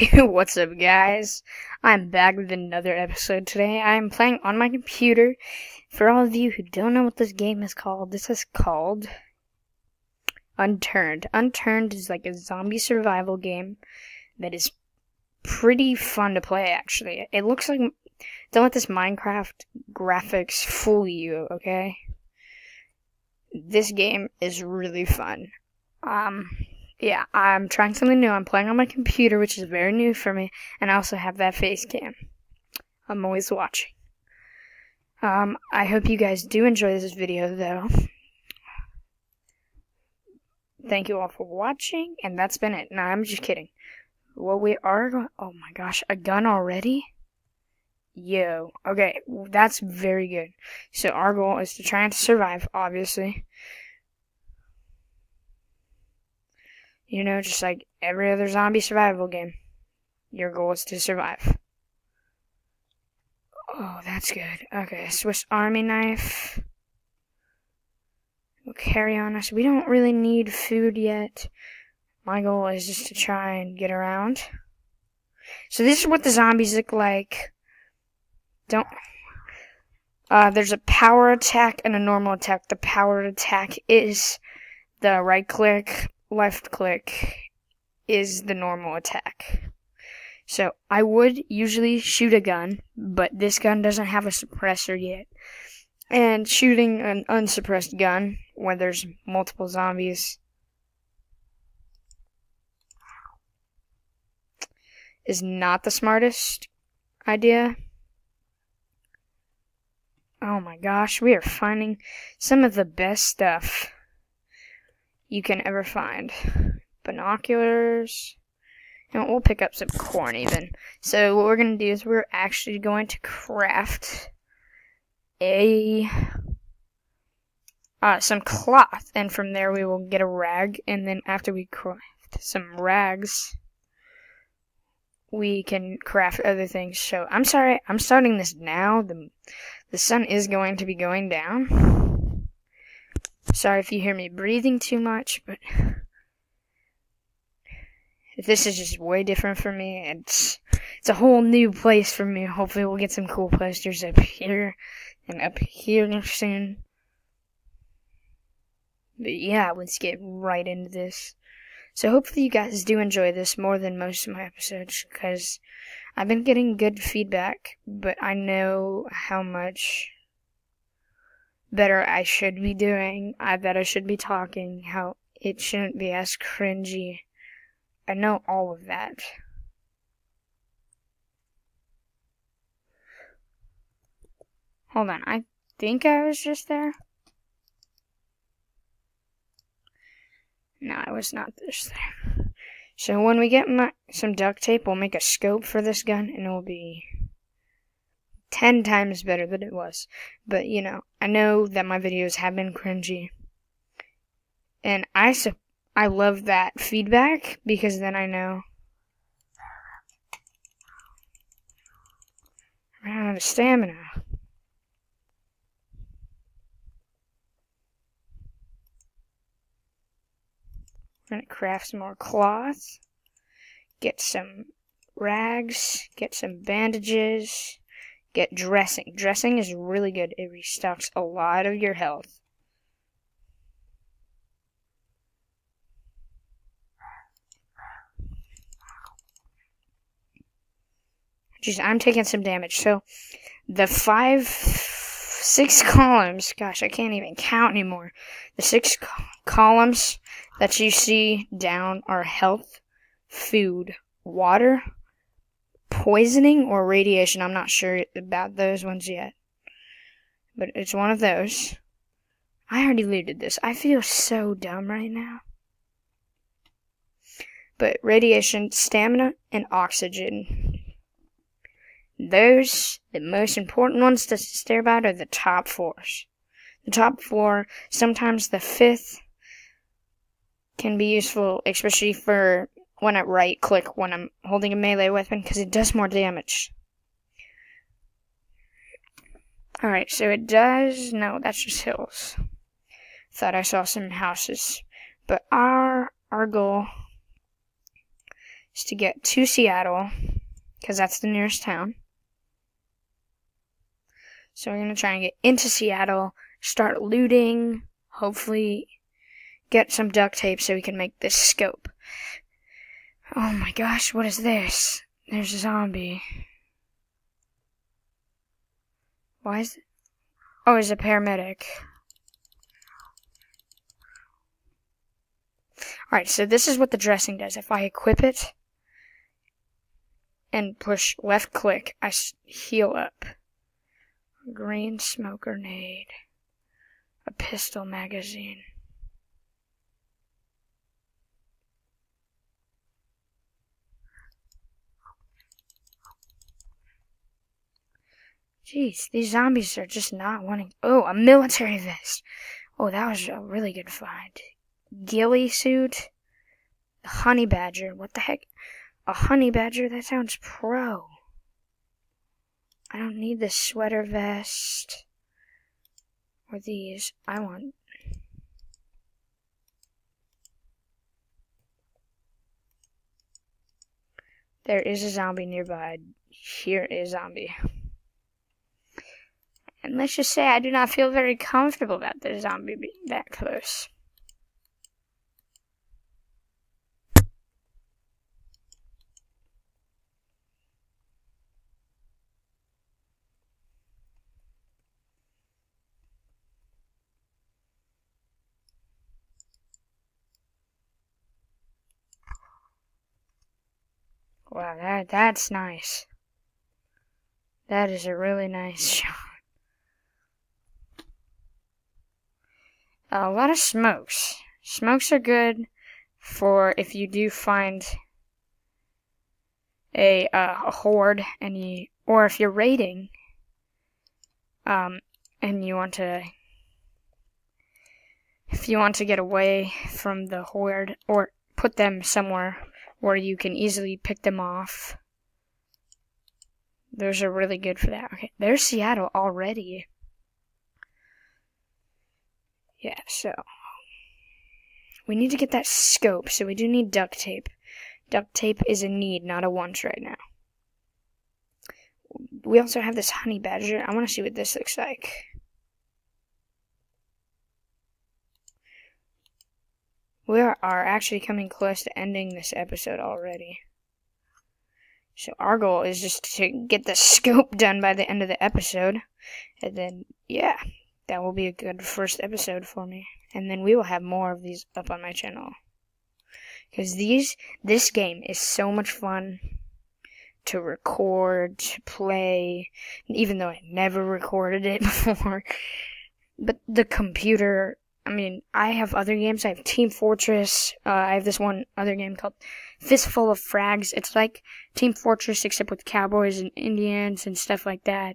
What's up, guys? I'm back with another episode today. I'm playing on my computer. For all of you who don't know what this game is called, this is called Unturned. Unturned is like a zombie survival game that is pretty fun to play, actually. It looks like. Don't let this Minecraft graphics fool you, okay? This game is really fun. Um, yeah, I'm trying something new. I'm playing on my computer, which is very new for me, and I also have that face cam. I'm always watching. Um, I hope you guys do enjoy this video, though. Thank you all for watching, and that's been it. No, I'm just kidding. What we are going. Oh my gosh, a gun already? Yo. Okay, that's very good. So, our goal is to try and survive, obviously. You know, just like every other zombie survival game, your goal is to survive. Oh, that's good. Okay, Swiss Army knife. We'll carry on us. We don't really need food yet. My goal is just to try and get around. So this is what the zombies look like. Don't. Uh, there's a power attack and a normal attack. The power attack is the right click left click is the normal attack. So I would usually shoot a gun, but this gun doesn't have a suppressor yet. And shooting an unsuppressed gun when there's multiple zombies is not the smartest idea. Oh my gosh, we are finding some of the best stuff you can ever find. Binoculars. And we'll pick up some corn even. So what we're going to do is we're actually going to craft a uh, some cloth, and from there we will get a rag, and then after we craft some rags, we can craft other things. So I'm sorry, I'm starting this now. The the sun is going to be going down. Sorry if you hear me breathing too much, but this is just way different for me. It's it's a whole new place for me. Hopefully, we'll get some cool posters up here and up here soon. But yeah, let's get right into this. So hopefully you guys do enjoy this more than most of my episodes because I've been getting good feedback, but I know how much better I should be doing, I I should be talking, how it shouldn't be as cringy. I know all of that. Hold on, I think I was just there. No, I was not just there. So when we get my, some duct tape, we'll make a scope for this gun, and it will be ten times better than it was. But, you know, I know that my videos have been cringy. And I, su- I love that feedback because then I know. I ran out of stamina. We're gonna craft some more cloth, get some rags, get some bandages, Get dressing. Dressing is really good. It restocks a lot of your health. Jeez, I'm taking some damage. So, the five, six columns, gosh, I can't even count anymore. The six co- columns that you see down are health, food, water, poisoning or radiation. I'm not sure about those ones yet. But it's one of those. I already looted this. I feel so dumb right now. But radiation, stamina, and oxygen. Those, the most important ones to stare about are the top fours. The top four, sometimes the fifth, can be useful, especially for when I right click when I'm holding a melee weapon because it does more damage. Alright, so it does. No, that's just hills. Thought I saw some houses. But our our goal is to get to Seattle, because that's the nearest town. So we're gonna try and get into Seattle, start looting, hopefully get some duct tape so we can make this scope. Oh my gosh, what is this? There's a zombie. Why is it? Oh, he's a paramedic. Alright, so this is what the dressing does. If I equip it and push left click, I heal up. Green smoke grenade. A pistol magazine. Jeez, these zombies are just not wanting. Oh, a military vest. Oh, that was a really good find. Ghillie suit. Honey badger. What the heck? A honey badger? That sounds pro. I don't need this sweater vest. Or these. I want. There is a zombie nearby. Here is zombie. And let's just say I do not feel very comfortable about the zombie being that close. Wow, that that's nice. That is a really nice shot. A lot of smokes. Smokes are good for if you do find a, uh, a horde and you, or if you're raiding, um, and you want to, if you want to get away from the horde or put them somewhere where you can easily pick them off. Those are really good for that. Okay, there's Seattle already. Yeah, so we need to get that scope, so we do need duct tape. Duct tape is a need, not a want right now. We also have this honey badger. I want to see what this looks like. We are, are actually coming close to ending this episode already. So our goal is just to get the scope done by the end of the episode. And then, yeah, that will be a good first episode for me. And then we will have more of these up on my channel. Because these, this game is so much fun to record, to play, even though I never recorded it before. But the computer, I mean, I have other games. I have Team Fortress. Uh, I have this one other game called Fistful of Frags. It's like Team Fortress except with cowboys and Indians and stuff like that.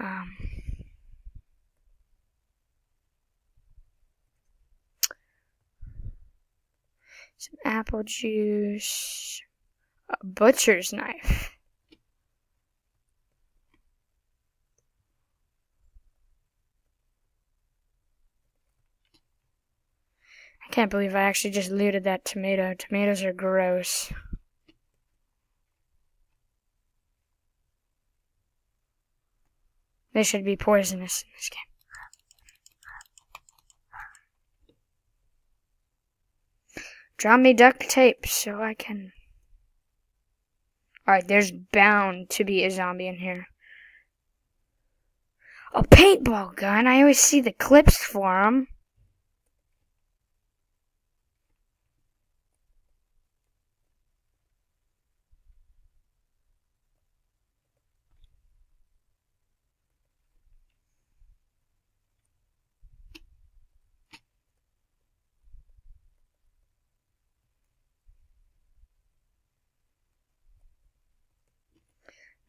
Um, some apple juice, a butcher's knife. I can't believe I actually just looted that tomato. Tomatoes are gross. They should be poisonous in this game. Draw me duct tape so I can. Alright, there's bound to be a zombie in here. A paintball gun? I always see the clips for them.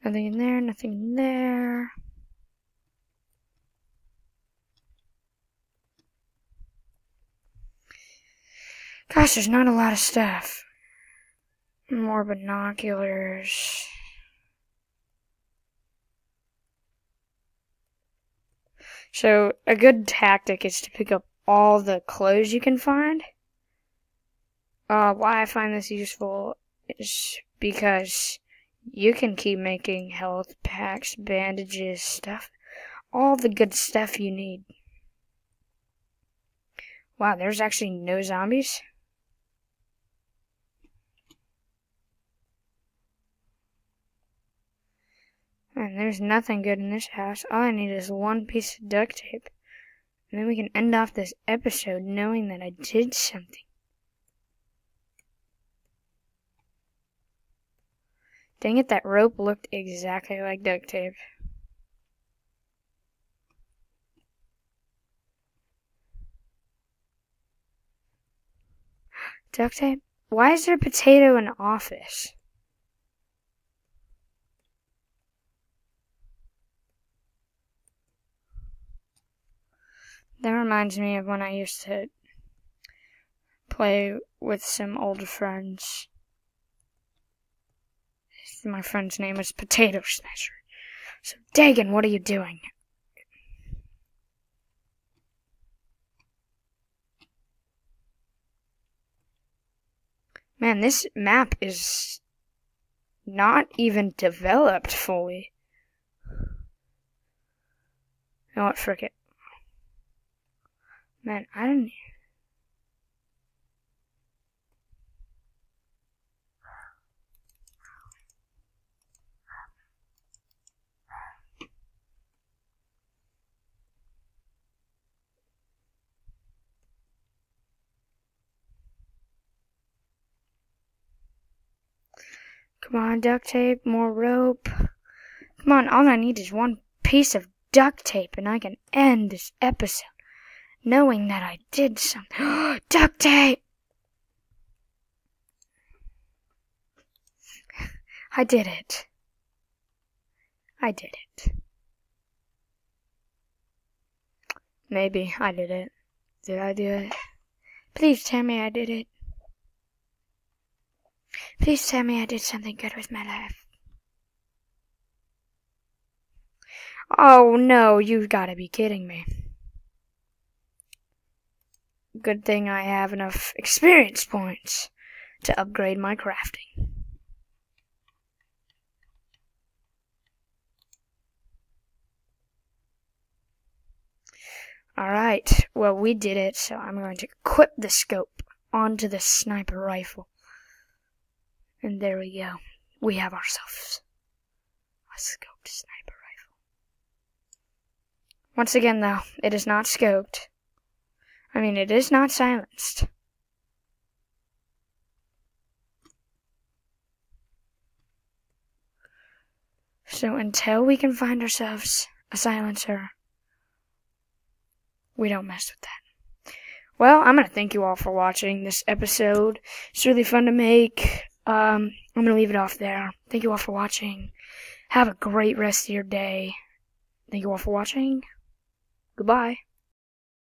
Nothing in there, nothing in there. Gosh, there's not a lot of stuff. More binoculars. So, a good tactic is to pick up all the clothes you can find. Uh, why I find this useful is because you can keep making health packs, bandages, stuff, all the good stuff you need. Wow, there's actually no zombies? And there's nothing good in this house. All I need is one piece of duct tape. And then we can end off this episode knowing that I did something. Dang it, that rope looked exactly like duct tape. Duct tape? Why is there a potato in office? That reminds me of when I used to play with some old friends. My friend's name is Potato Smasher. So, Dagan, what are you doing? Man, this map is not even developed fully. You know what, frick it. Man, I don't. Come on, duct tape, more rope. Come on, all I need is one piece of duct tape and I can end this episode knowing that I did something. duct tape! I did it. I did it. Maybe I did it. Did I do it? Please tell me I did it. Please tell me I did something good with my life. Oh no, you've gotta be kidding me. Good thing I have enough experience points to upgrade my crafting. Alright, well we did it, so I'm going to equip the scope onto the sniper rifle. And there we go. We have ourselves a scoped sniper rifle. Once again, though, it is not scoped. I mean, it is not silenced. So until we can find ourselves a silencer, we don't mess with that. Well, I'm going to thank you all for watching this episode. It's really fun to make. Um, I'm going to leave it off there. Thank you all for watching. Have a great rest of your day. Thank you all for watching. Goodbye.